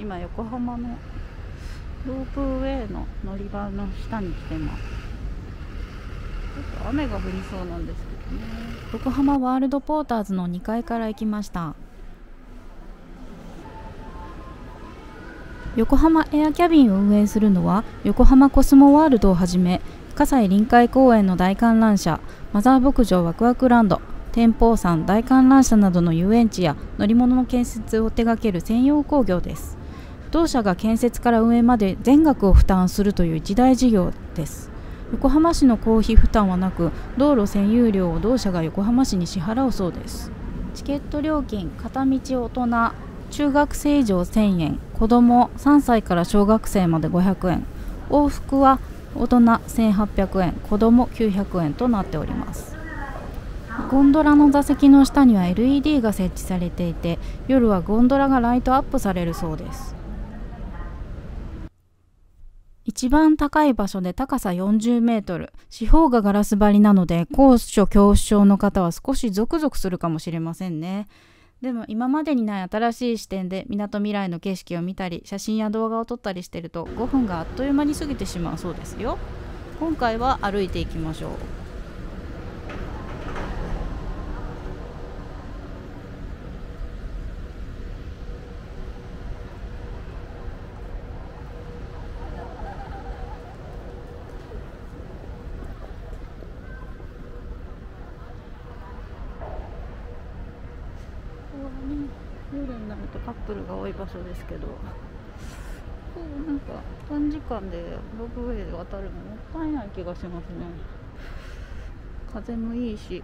今横浜のロープウェイの乗り場の下に来てます。ちょっと雨が降りそうなんですけどね。横浜ワールドポーターズの2階から行きました。横浜エアキャビンを運営するのは横浜コスモワールドをはじめ葛西臨海公園の大観覧車マザー牧場ワクワクランド天保山大観覧車などの遊園地や乗り物の建設を手掛ける専用工業です。同社が建設から運営まで全額を負担するという一大事業です。横浜市の公費負担はなく道路占有料を同社が横浜市に支払うそうです。チケット料金片道大人中学生以上1000円子供3歳から小学生まで500円。往復は大人1800円子供900円となっております。ゴンドラの座席の下には LED が設置されていて夜はゴンドラがライトアップされるそうです。一番高い場所で高さ40メートル四方がガラス張りなので高所恐怖症の方は少しゾクゾクするかもしれませんね。でも今までにない新しい視点でみなとみらいの景色を見たり写真や動画を撮ったりしてると5分があっという間に過ぎてしまうそうですよ。今回は歩いていきましょう夜になるとカップルが多い場所ですけどこうなんか短時間でロープウェイで渡るのもったいない気がしますね。風もいいし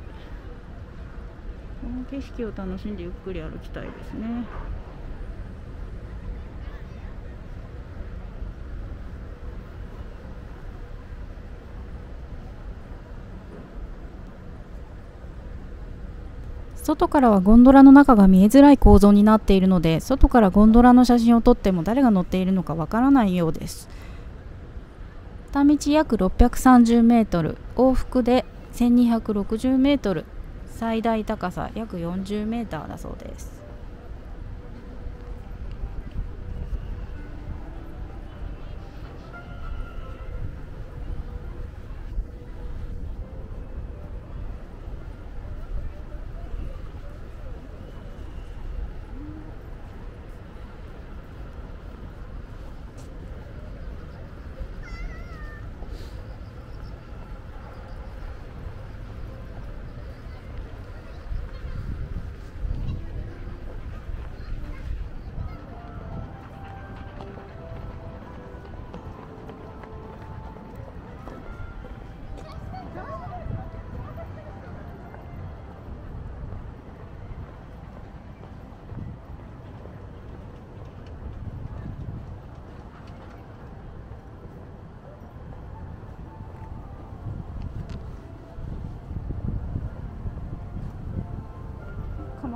この景色を楽しんでゆっくり歩きたいですね外からはゴンドラの中が見えづらい構造になっているので外からゴンドラの写真を撮っても誰が乗っているのかわからないようです。片道約630メートル往復で1260メートル最大高さ約40メーターだそうです。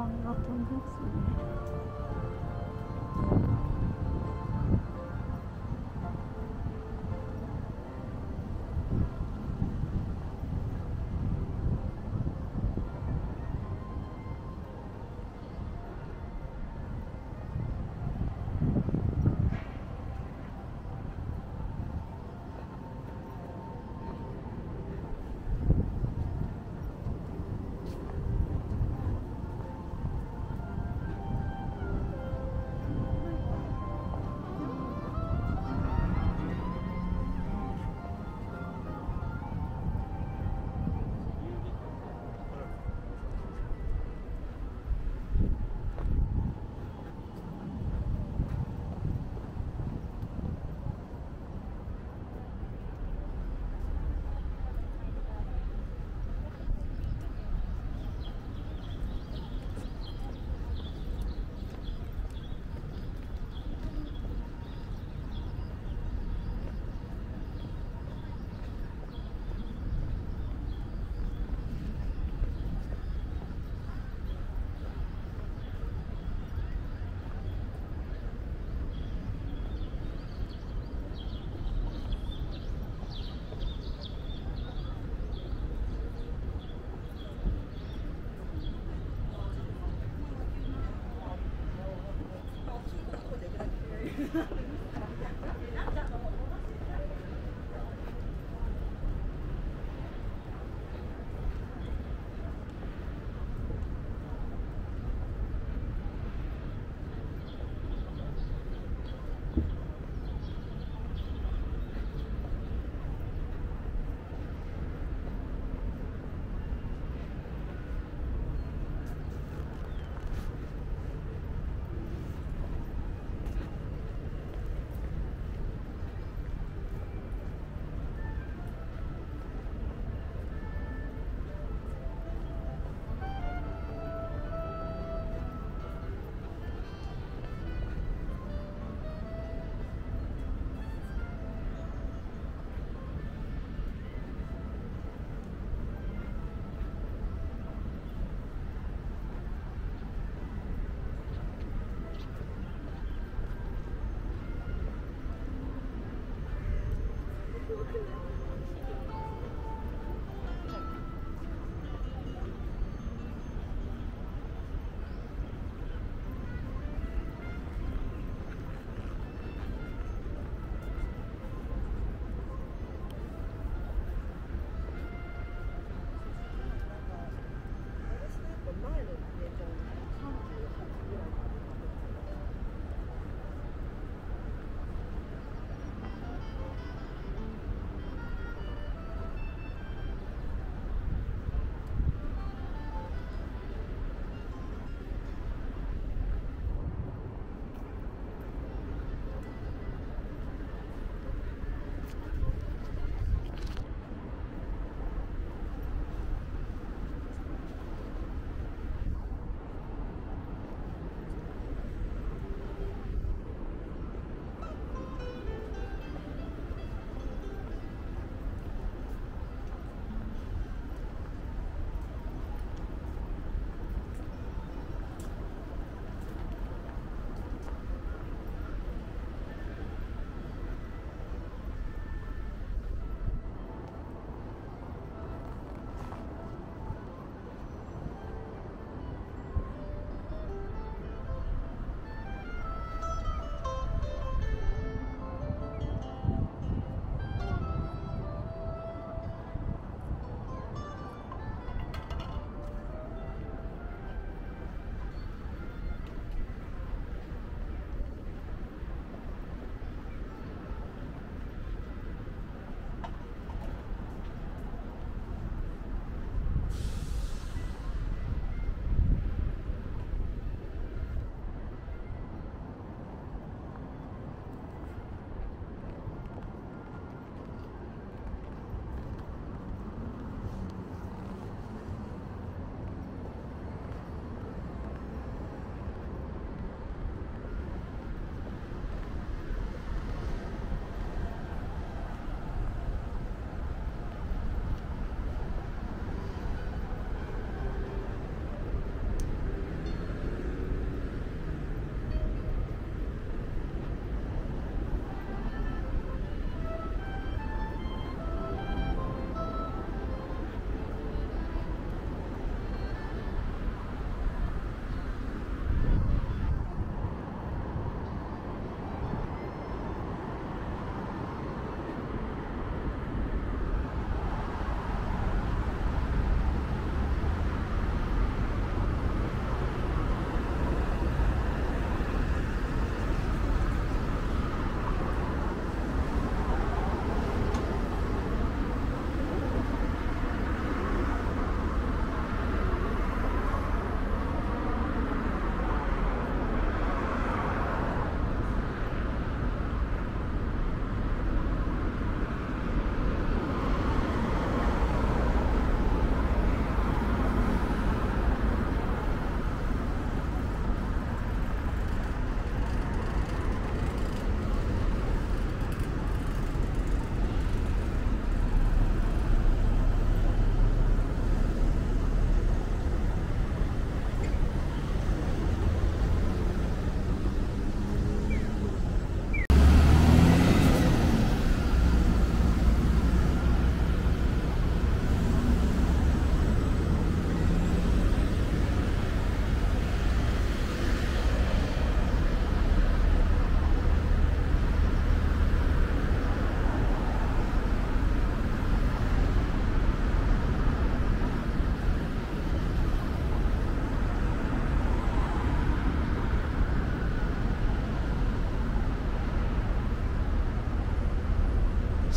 カマンが飛んでま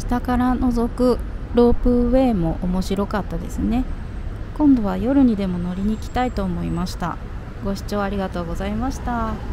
下から覗くロープウェイも面白かったですね。今度は夜にでも乗りに行きたいと思いました。ご視聴ありがとうございました。